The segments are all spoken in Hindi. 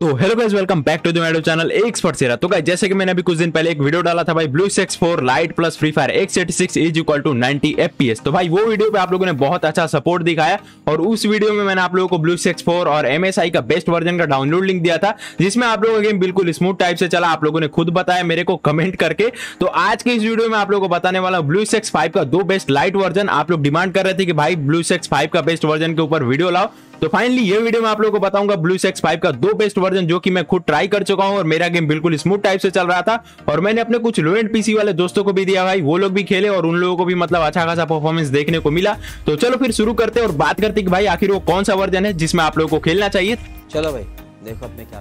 तो hello guys welcome back to the channel expert सेरा तो गाइस जैसे कि मैंने अभी कुछ दिन पहले एक वीडियो डाला था भाई BlueStacks four lite plus Free Fire x eighty six is equal to ninety FPS तो भाई, वो वीडियो पे आप लोगों ने बहुत अच्छा सपोर्ट दिखाया और उस वीडियो में मैंने आप लोगों को ब्लू सेक्स फोर और एमएसआई का बेस्ट वर्जन का डाउनलोड लिंक दिया था, जिसमें आप लोगों का गेम बिल्कुल स्मूथ टाइप से चला, आप लोगों ने खुद बताया, मेरे को कमेंट करके। तो आज के इस वीडियो में आप लोगों को बताने वाला ब्लू सेक्स फाइव का दो बेस्ट लाइट वर्जन आप लोग डिमांड कर रहे थे कि भाई ब्लू सेक्स फाइव का बेस्ट वर्जन के ऊपर वीडियो लाओ। तो फाइनली ये वीडियो में आप लोगों को बताऊँगा ब्लू सेक्स फाइव का दो बेस्ट वर्जन जो कि मैं खुद ट्राई कर चुका हूँ और मेरा गेम बिल्कुल स्मूथ टाइप से चल रहा था और मैंने अपने कुछ लो एंड पीसी वाले दोस्तों को भी दिया भाई, वो लोग भी खेले और उन लोगों को भी मतलब अच्छा खासा परफॉर्मेंस देखने को मिला। तो चलो फिर शुरू करते और बात करते कि भाई आखिर वो कौन सा वर्जन है जिसमें आप लोगों को खेलना चाहिए। चलो भाई, देखो मैं क्या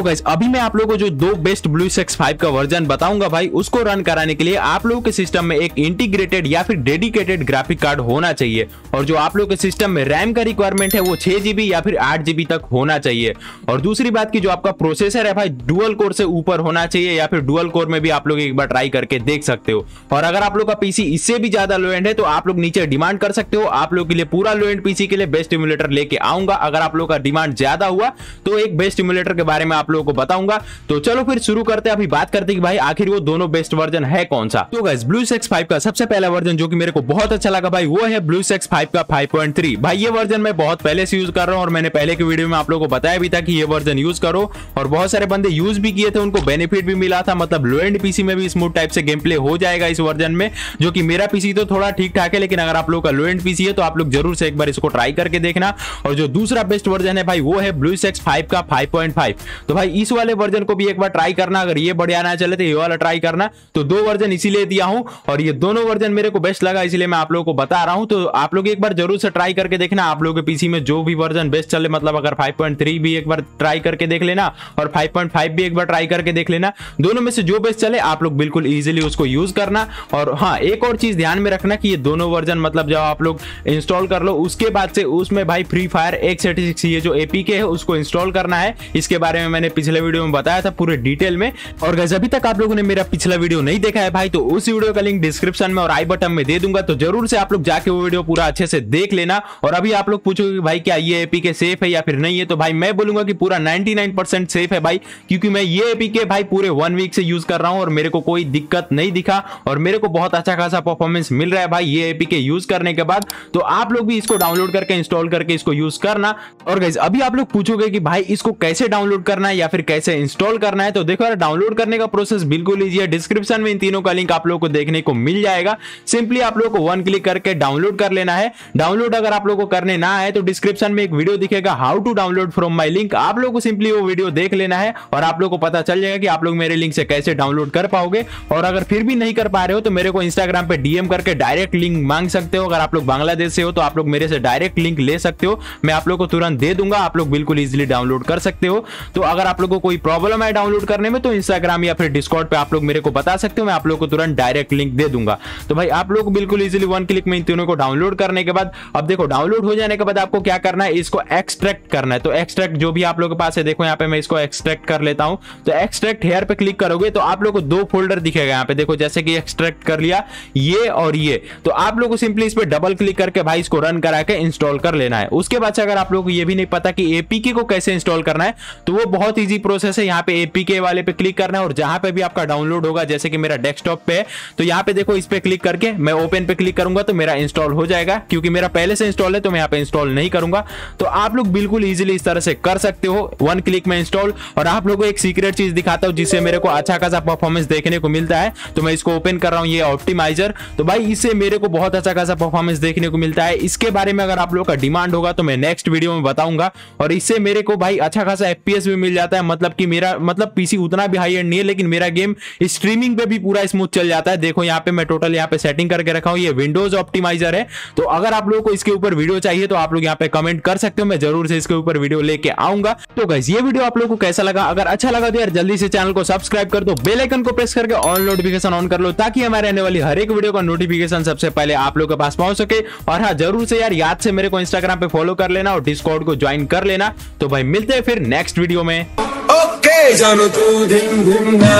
तो गाइस अभी मैं आप लोगों को जो दो बेस्ट ब्लू सेक्स फाइव का वर्जन बताऊँगा भाई, उसको रन कराने के लिए आप लोगों के सिस्टम में एक इंटीग्रेटेड या फिर डेडिकेटेड ग्राफिक कार्ड होना चाहिए। और जो आप लोगों के सिस्टम में रैम का रिक्वायरमेंट है, वो छह जीबी या फिर आठ जीबी तक होना चाहिए। और दूसरी बात की जो आपका प्रोसेसर है भाई डुअल कोर से ऊपर होना चाहिए या फिर डुअल कोर में भी आप लोग एक बार ट्राई करके देख सकते हो। और अगर आप लोग का पीसी इससे भी ज़्यादा लो एंड है तो आप लोग नीचे डिमांड कर सकते हो। आप लोग के लिए पूरा लो एंड पीसी के लिए बेस्ट इमुलेटर लेके आऊँगा। अगर आप लोग का डिमांड ज़्यादा हुआ तो एक बेस्ट इम्यूलेटर के बारे में आप लोगों को बताऊँगा। तो चलो फिर शुरू करते हैं। अभी बात करते हैं कि भाई आखिर वो दोनों बेस्ट वर्जन है कौन सा? तो गाइस ब्लू सेक्स फाइव का सबसे पहला वर्जन जो कि मेरे को बहुत अच्छा लगा भाई, वो है ब्लू सेक्स फाइव का 5.3 भाई, ये वर्जन मैं बहुत पहले से यूज़ कर रहा हूँ और मैंने पहले की वीडियो में आप लोगों को बताया भी था कि ये वर्जन यूज़ करो। और बहुत सारे बंदे यूज़ भी किए थे, उनको बेनिफिट भी मिला था। मतलब लो एंड पीसी में भी स्मूथ टाइप से गेम प्ले हो जाएगा इस वर्जन में, जो कि मेरा पीसी तो थोड़ा ठीक ठाक है, लेकिन अगर आप लोग का लो एंड पीसी है तो आप लोग ज़रूर से एक बार इसको ट्राई करके देखना। और जो दूसरा बेस्ट वर्जन है भाई, वो है ब्लू सेक्स फाइव का 5.5 तो भाई, इस वाले वर्जन को भी एक बार ट्राई करना, अगर ये बढ़िया ना चले तो ये वाला ट्राई करना। तो दो वर्जन इसीलिए दिया हूँ, और ये दोनों वर्जन मेरे को बेस्ट लगा, इसलिए मैं आप लोगों को बता रहा हूँ। तो आप लोग एक बार ज़रूर से ट्राई करके देखना, आप लोगों के पीसी में जो भी वर्जन बेस्ट चले मतलब अगर 5.3 भी एक बार ट्राई करके देख लेना, और 5.5 भी एक बार ट्राई करके देख लेना, दोनों में से जो बेस्ट चले, आप लोग बिल्कुल इजीली उसको यूज़ करना। और हाँ एक और चीज़ ध्यान में रखना कि ये दोनों वर्जन मतलब जब आप लोग इंस्टॉल कर लो, उसके बाद से उसमें भाई फ्री फायर एक्स ये जो एपीके है, उसको इंस्टॉल करना है। इसके बारे में मैंने पिछले वीडियो में बताया था पूरे डिटेल में। और गैस अभी तक आप लोगों ने मेरा पिछला वीडियो नहीं देखा है भाई तो उस वीडियो का लिंक डिस्क्रिप्शन में और आई बटन में दे दूँगा। तो ज़रूर से आप लोग जाके वो वीडियो पूरा अच्छे से देख लेना। और अभी आप लोग पूछोगे भाई, क्या ये एपीके सेफ़ है या फिर नहीं है? तो भाई, मैं बोलूँगा कि पूरा 99% सेफ़ है भाई, क्योंकि मैं ये एपीके भाई पूरे वन वीक से यूज़ कर रहा हूँ और मेरे को कोई दिक्कत नहीं दिखा। और मेरे को बहुत अच्छा खासा परफॉर्मेंस मिल रहा है भाई, ये एपीके यूज़ करने के बाद। तो आप लोग भी इसको डाउनलोड करके इंस्टॉल करके इसको यूज़ करना। और अभी आप लोग पूछोगे कि भाई, इसको कैसे डाउनलोड करना है या फिर कैसे इंस्टॉल करना है तो देखो यार डाउनलोड करने का प्रोसेस बिल्कुल ईजी है। डिस्क्रिप्शन में इन तीनों का लिंक आप लोगों को देखने को मिल जाएगा। सिंपली आप लोगों को वन क्लिक करके डाउनलोड कर लेना है। डाउनलोड अगर आप लोगों को करने ना है तो डिस्क्रिप्शन में एक वीडियो दिखेगा how to download from my link आप लोगों को सिंपली वो वीडियो देख लेना है और आप लोगों को पता चल जाएगा कि आप लोग मेरे लिंक से कैसे डाउनलोड कर पाओगे। और अगर फिर भी नहीं कर पा रहे हो तो मेरे को इंस्टाग्राम पे डीएम करके डायरेक्ट लिंक मांग सकते हो। अगर आप लोग बांग्लादेश से हो तो आप लोग मेरे से डायरेक्ट लिंक ले सकते हो। मैं आप लोग को तुरंत दे दूँगा, आप लोग बिल्कुल इजिली डाउनलोड कर सकते हो। तो अगर आप लोग को कोई प्रॉब्लम है डाउनलोड करने में तो इंस्टाग्राम या फिर डिस्कॉर्ड पे आप लोग मेरे को बता सकते हो, मैं आप लोग को तुरंत डायरेक्ट लिंक दे दूँगा। तो भाई, आप लोग बिल्कुल इजीली वन क्लिक में इन तीनों को डाउनलोड करने के बाद, अब देखो डाउनलोड हो जाने के बाद आपको क्या करना है, इसको एक्सट्रैक्ट करना है। तो एक्सट्रैक्ट जो भी आप लोग के पास है, देखो यहाँ पे मैं इसको एक्सट्रैक्ट कर लेता हूँ। तो एक्सट्रैक्ट हेयर पे क्लिक करोगे तो आप लोग को दो फोल्डर दिखेगा यहाँ पे। देखो, जैसे कि एक्सट्रैक्ट कर लिया, ये और ये। तो आप लोग सिंपली इस पे डबल क्लिक करके भाई इसको रन करा के इंस्टॉल कर लेना है। उसके बाद अगर आप लोग को ये भी नहीं पता कि एपीके को कैसे इंस्टॉल करना है तो वो बहुत ईजी प्रोसेस है। यहाँ पे एपीके वाले पे क्लिक करना है और जहाँ पे भी आपका डाउनलोड होगा, जैसे कि मेरा डेस्कटॉप पे तो यहाँ पे देखो इस पे क्लिक करके मैं ओपन पे क्लिक करूँगा तो मेरा इंस्टॉल हो जाएगा। क्योंकि मेरा पहले से इंस्टॉल है तो मैं यहाँ पे इंस्टॉल नहीं करूँगा। तो आप लोग बिल्कुल इजीली इस तरह से कर सकते हो। वन क्लिक में इंस्टॉल और आप लोगों को एक सीक्रेट चीज़ दिखाता हूँ, जिससे मेरे को अच्छा खासा परफॉर्मेंस देखने को मिलता है। तो मैं इसको ओपन कर रहा हूँ, ये ऑप्टिमाइजर तो भाई, इससे मेरे को बहुत अच्छा खासा परफॉर्मेंस देखने को मिलता है। इसके बारे में अगर आप लोग का डिमांड होगा तो मैं नेक्स्ट वीडियो में बताऊँगा। और इससे मेरे को भाई अच्छा खासा एफपीएस भी मिल जाता है मतलब कि मेरा मतलब पीसी उतना भी हाई एंड नहीं है, लेकिन मेरा गेम स्ट्रीमिंग पे भी पूरा स्मूथ चल जाता है। देखो यहाँ पे मैं टोटल यहाँ पे सेटिंग करके रखा हूँ, ये विंडोज़ ऑप्टिमाइजर है। तो अगर आप लोगों को इसके ऊपर वीडियो चाहिए तो आप लोग यहाँ पे कमेंट कर सकते हो। मैं ज़रूर से इसके ऊपर वीडियो लेके आऊँगा। तो गाइस ये वीडियो आप लोगों को कैसा लगा? अगर अच्छा लगा तो यार जल्दी से चैनल को सब्सक्राइब कर दो बेलाइकन को प्रेस करके ऑल नोटिफिकेशन ऑन कर लो, ताकि हमारे आने वाली हर एक वीडियो का नोटिफिकेशन सबसे पहले आप लोग के पास पहुँच सके। और हाँ ज़रूर से यार याद से मेरे को इंस्टाग्राम पे फॉलो कर लेना और डिस्कॉर्ड को ज्वाइन कर लेना। तो भाई मिलते हैं फिर नेक्स्ट वीडियो में। ओके। जानो तू धिम धिम ना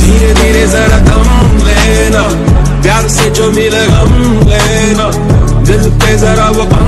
धीरे धीरे जरा कम लेना, प्यार से जो मिले गम लेना, दिल पे जरा वो